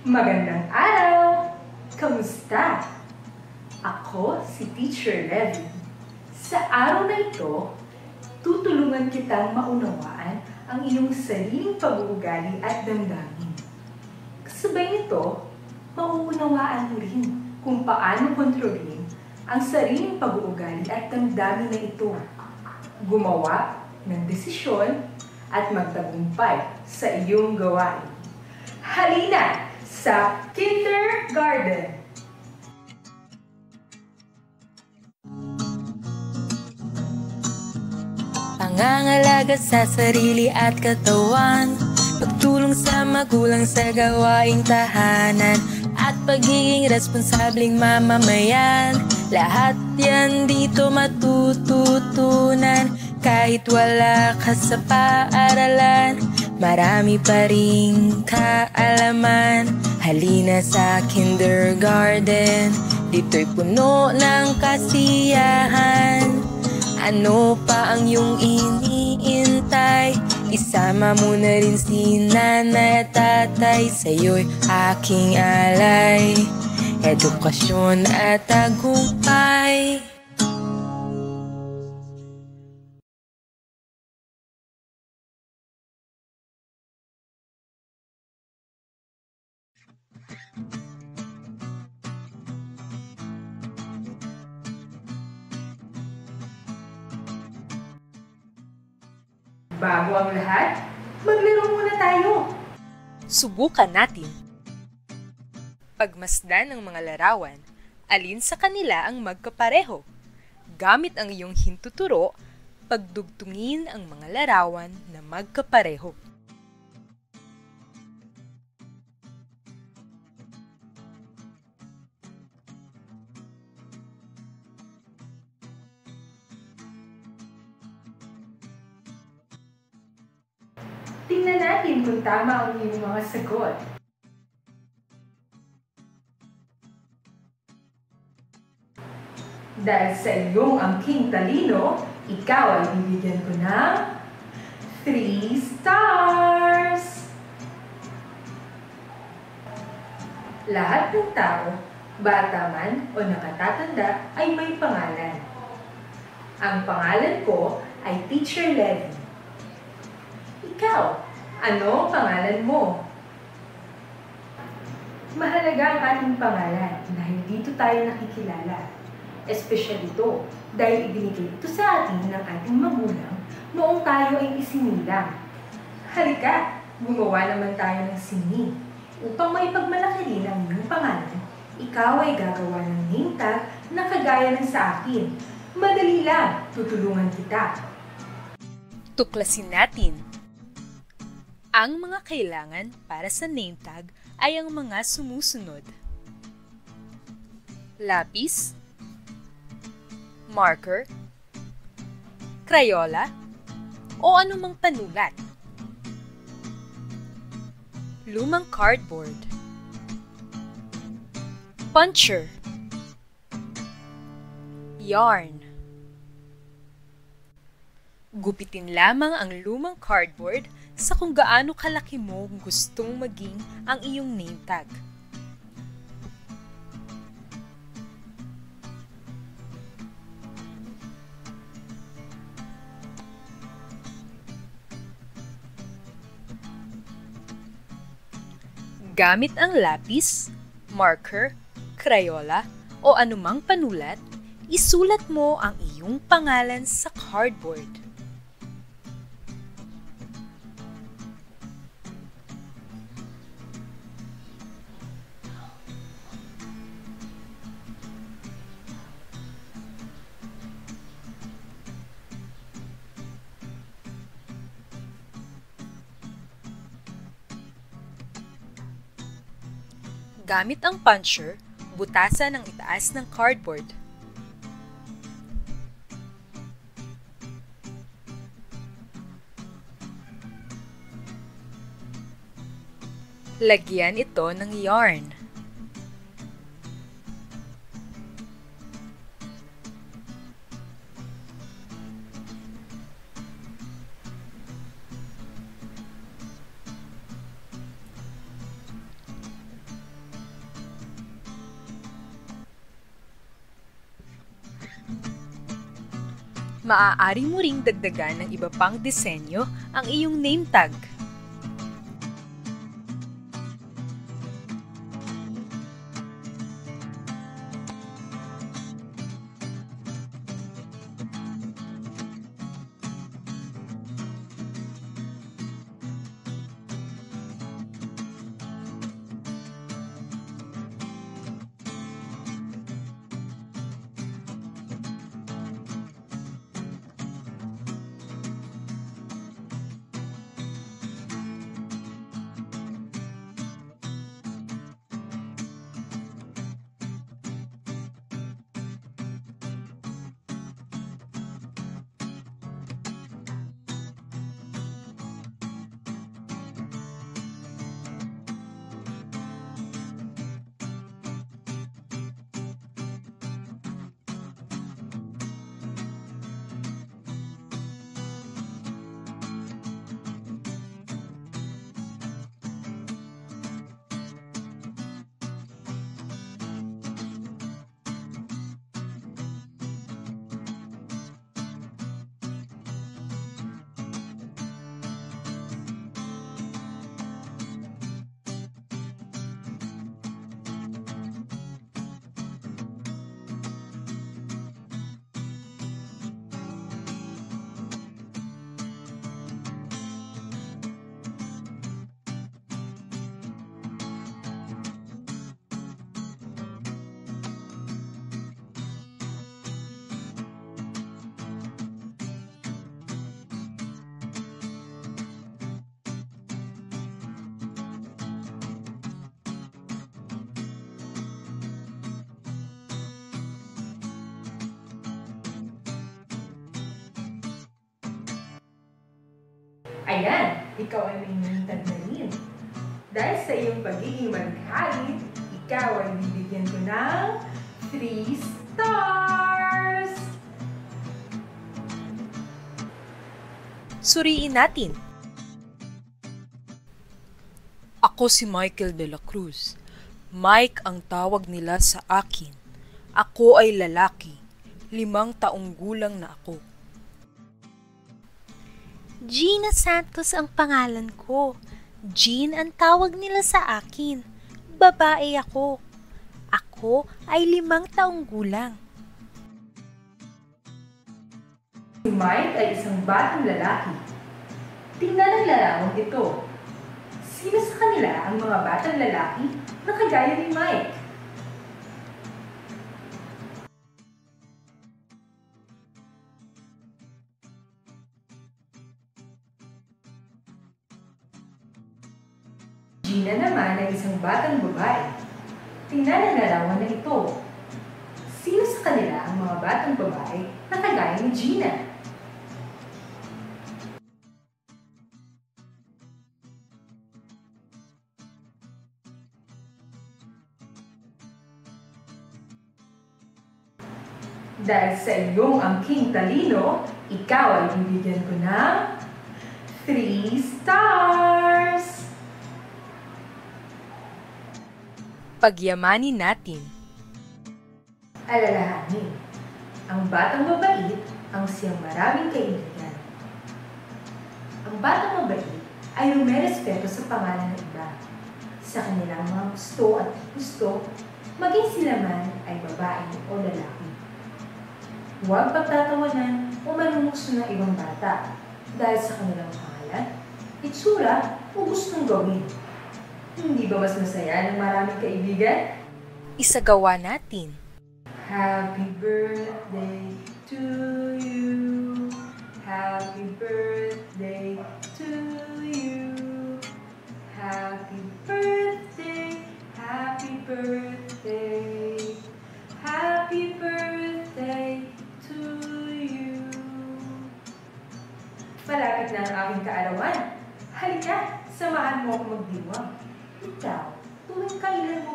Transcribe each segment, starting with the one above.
Magandang araw! Kamusta? Ako si Teacher Levy. Sa araw na ito, tutulungan kitang maunawaan ang iyong sariling pag-uugali at damdamin. Kasabay nito, mauunawaan mo rin kung paano kontrolin ang sariling pag-uugali at damdamin na ito. Gumawa ng desisyon at magtagumpay sa iyong gawain. Halina sa kindergarten! Pangangalaga sa sarili at katawan. Pagtulong sa magulang sa gawaing tahanan. At pagiging responsableng mamamayan. Lahat yan dito matututunan. Kahit wala ka sa paaralan Marami pa ring kaalaman. Halina sa kindergarten. Dito'y puno ng kasiyahan. Ano pa ang iyong iniintay? Isama mo na rin si nanay at tatay. Sa'yo'y aking alay. Edukasyon at tagumpay Bago ang lahat, maglaro muna tayo. Subukan natin. Pagmasdan ng mga larawan, alin sa kanila ang magkapareho? Gamit ang iyong hintuturo, pagdugtungin ang mga larawan na magkapareho. Tingnan natin kung tama ang iyong mga sagot. Dahil sa iyong angking talino, ikaw ay bibigyan ko ng 3 stars! Lahat ng tao, bata man o nakatatanda, ay may pangalan. Ang pangalan ko ay Teacher Levy. Ikaw, ano ang pangalan mo? Mahalaga ang ating pangalan dahil dito tayo nakikilala. Espesyal ito dahil ibinigay ito sa atin ng ating magulang noong tayo ay isinilang. Halika, gumawa naman tayo ng sini. Upang may pagmalaki rin ang iyong pangalan, ikaw ay gagawa ng name tag na kagaya ng sa akin. Madali lang, tutulungan kita. Tuklasin natin. Ang mga kailangan para sa name tag ay ang mga sumusunod. Lapis, marker, crayola, o anumang panulat. Lumang cardboard, puncher, yarn. Gupitin lamang ang lumang cardboard sa kung gaano kalaki mo gustong maging ang iyong name tag. Gamit ang lapis, marker, crayola, o anumang panulat, isulat mo ang iyong pangalan sa cardboard. Gamit ang puncher, butasan ang itaas ng cardboard. Lagyan ito ng yarn. Maaari mo ring dagdagan ng iba pang disenyo ang iyong name tag. Ayan, ikaw ay may rin. Dahil sa iyong pagiging malikhain, ikaw ay bibigyan ko ng 3 stars! Suriin natin. Ako si Michael de la Cruz. Mike ang tawag nila sa akin. Ako ay lalaki. Limang taong gulang na ako. Gina Santos ang pangalan ko. Jean ang tawag nila sa akin. Babae ako. Ako ay limang taong gulang. Si Mike ay isang batang lalaki. Tingnan ang larawang ito. Sino sa kanila ang mga batang lalaki na kagaya ni Mike? Gina naman ay isang batang babae. Tingnan ang larawan na ito. Sino sa kanila ang mga batang babae na kagaya ni Gina? Dahil sa iyong angking talino, ikaw ay bibigyan ko ng 3 stars! Pagyamanin natin. Alalahanin, ang batang mabait ang siyang maraming kaibigan. Ang batang mabait ay rumerespeto sa pangalan ng iba. Sa kanilang mga gusto at gusto, maging sila man ay babae o lalaki. Huwag pagtatawanan o manumukso ng ibang bata dahil sa kanilang pangalan, itsura o gustong gawin. Hindi ba mas masaya ng maraming kaibigan? Isagawa natin.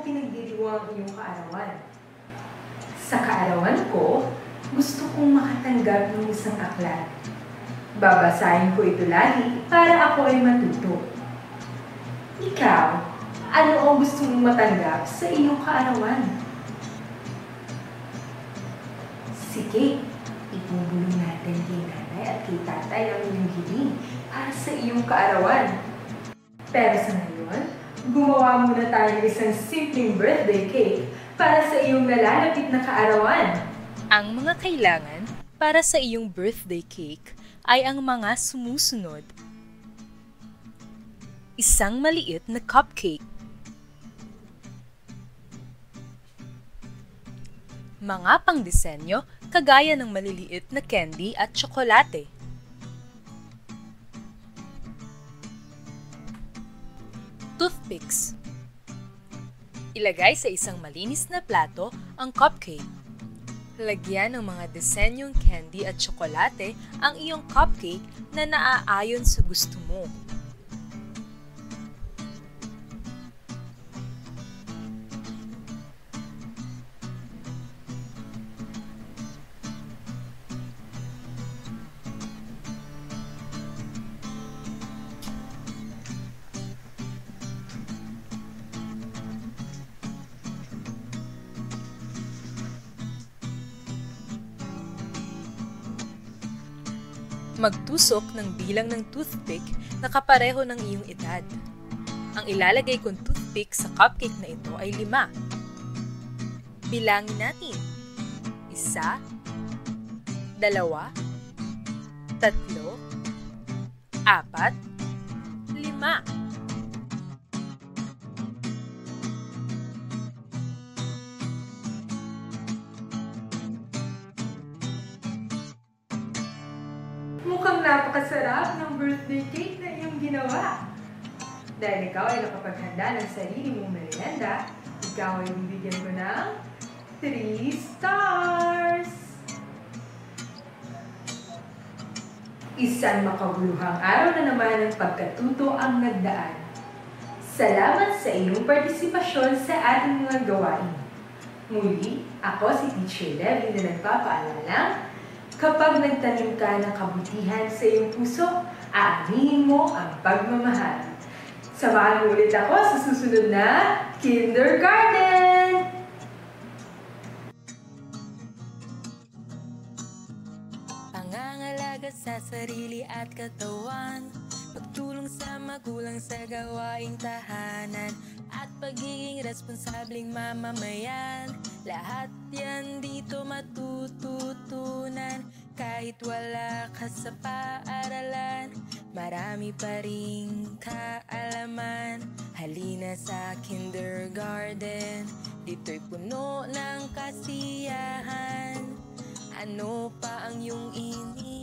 Pinagdiriwang ang iyong kaarawan? Sa kaarawan ko, gusto kong makatanggap ng isang aklat. Babasahin ko ito lagi para ako ay matuto. Ikaw, ano ang gusto mong matanggap sa iyong kaarawan? Sige, Ibubulong natin kay nanay at kay tatay ang iyong hiling para sa iyong kaarawan. Pero sa ngayon, gumawa muna tayo ng isang simpleng birthday cake para sa iyong nalalapit na kaarawan. Ang mga kailangan para sa iyong birthday cake ay ang mga sumusunod. Isang maliit na cupcake. Mga pangdisenyo kagaya ng maliliit na candy at tsokolate. Toothpicks. Ilagay sa isang malinis na plato ang cupcake. Lagyan ng mga disenyong candy at tsokolate ang iyong cupcake na naaayon sa gusto mo. Magtusok ng bilang ng toothpick na kapareho ng iyong edad. Ang ilalagay kong toothpick sa cupcake na ito ay lima. Bilangin natin. Isa, dalawa, tatlo, apat, lima. Mukhang napakasarap ng birthday cake na iyong ginawa. Dahil ikaw ay nakapaghanda ng sarili mong merienda, ikaw ay bibigyan ko ng 3 stars! Isang makabuluhang araw na naman ng pagkatuto ang nagdaan. Salamat sa iyong partisipasyon sa ating mga gawain. Muli, ako si Teacher Levin na nagpapaalala Kapag nagtanim ka ng kabutihan sa iyong puso, aaminin mo ang pagmamahal. Samahan ulit ako sa susunod na Kindergarten! Pangangalaga sa sarili at katawan Pagtulong sa magulang sa gawaing tahanan At pagiging responsableng mamamayan. Lahat yan dito matututunan Kahit wala ka sa paaralan. Marami pa ring kaalaman. Halina sa kindergarten Dito'y puno ng kasiyahan. Ano pa ang iyong iniintay?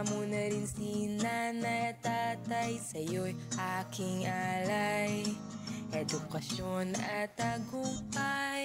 Mo na rin si nanay at tatay Sa'yo'y aking alay. Edukasyon at tagumpay